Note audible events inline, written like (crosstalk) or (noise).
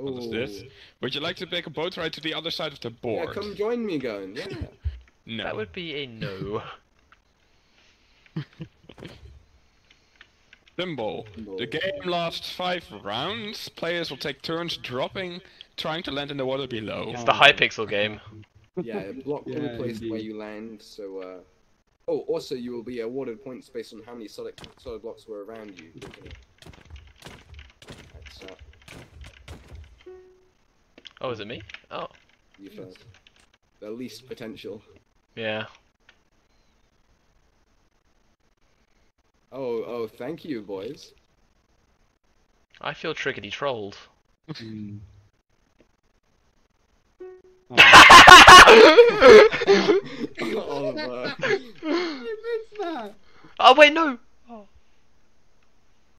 What is this? Would you like to take a boat ride to the other side of the board? Yeah, come join me, Gun. Yeah. (laughs) no. That would be a no. (laughs) Thimble. The game lasts five rounds. Players will take turns dropping, trying to land in the water below. It's the Hypixel game. (laughs) Yeah, a block will Yeah, replace where indeed. you land. So, uh, oh, also you will be awarded points based on how many solid solid blocks were around you. Oh, is it me? Oh, you first. The least potential. yeah. Oh, oh, thank you, boys. I feel trickety trolled. (laughs) Oh, Oliver. (laughs) I missed that. Oh wait, no.